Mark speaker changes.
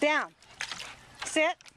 Speaker 1: Down. Sit.